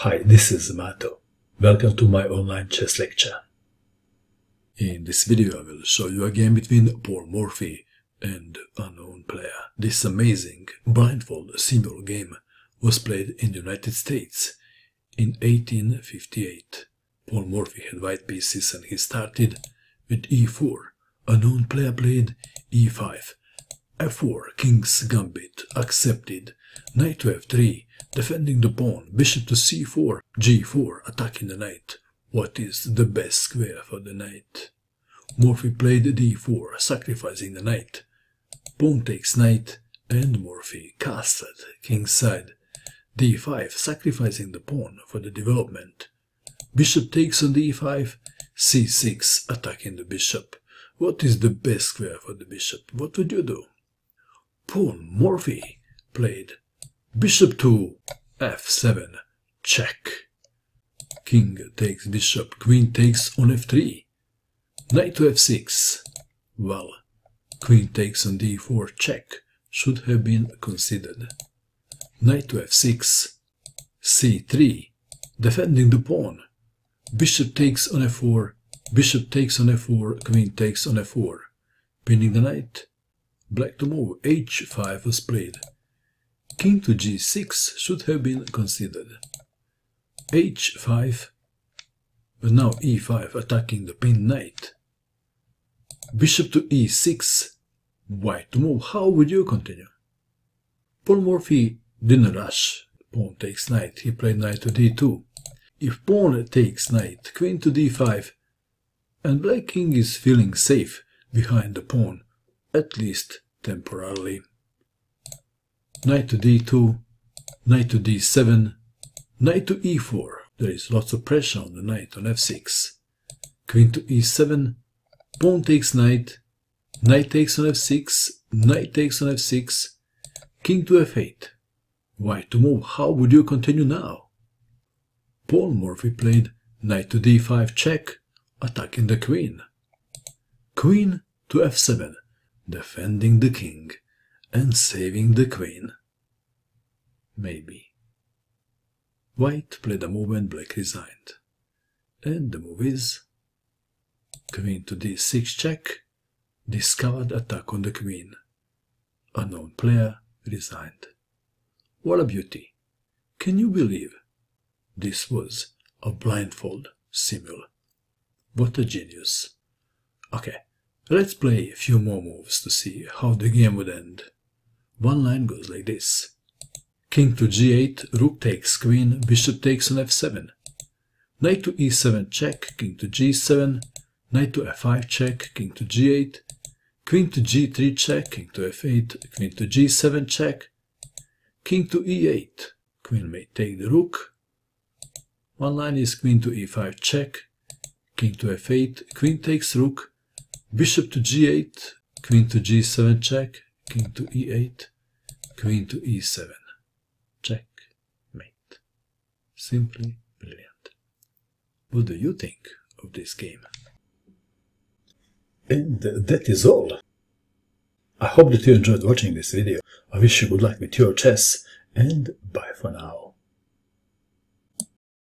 Hi, this is Mato. Welcome to my online chess lecture. In this video I will show you a game between Paul Morphy and unknown player. This amazing blindfold simul game was played in the United States in 1858. Paul Morphy had white pieces and he started with e4. Unknown player played e5. f4, king's gambit, accepted. Knight to f3, defending the pawn. Bishop to c4, g4, attacking the knight. What is the best square for the knight? Morphy played d4, sacrificing the knight. Pawn takes knight, and Morphy castled king's side. d5, sacrificing the pawn for the development. Bishop takes on d5, c6, attacking the bishop. What is the best square for the bishop? What would you do? Paul Morphy played bishop to f7, check. King takes bishop, queen takes on f3. Knight to f6. Well, queen takes on d4, check, should have been considered. Knight to f6, c3, defending the pawn. Bishop takes on f4, bishop takes on f4, queen takes on f4, pinning the knight. Black to move, h5 was played. King to g6 should have been considered. h5, but now e5 attacking the pinned knight. Bishop to e6, white to move, how would you continue? Paul Morphy didn't rush, pawn takes knight, he played knight to d2. If pawn takes knight, queen to d5, and black king is feeling safe behind the pawn, at least temporarily. Knight to d2, knight to d7, knight to e4. There is lots of pressure on the knight on f6. Queen to e7, pawn takes knight, knight takes on f6, knight takes on f6, king to f8. Why, to move, how would you continue now? Paul Morphy played knight to d5 check, attacking the queen. Queen to f7, defending the king and saving the queen. Maybe. White played a move and black resigned. And the move is queen to d6 check, discovered attack on the queen. Unknown player resigned. What a beauty. Can you believe this was a blindfold simul. What a genius. Okay, let's play a few more moves to see how the game would end. One line goes like this. King to g8, rook takes queen, bishop takes on f7. Knight to e7 check, king to g7, knight to f5 check, king to g8, queen to g3 check, king to f8, queen to g7 check, king to e8, queen may take the rook, one line is queen to e5 check, king to f8, queen takes rook, bishop to g8, queen to g7 check, king to e8, queen to e7. Check, mate. Simply brilliant. What do you think of this game? And that is all. I hope that you enjoyed watching this video. I wish you good luck with your chess and bye for now.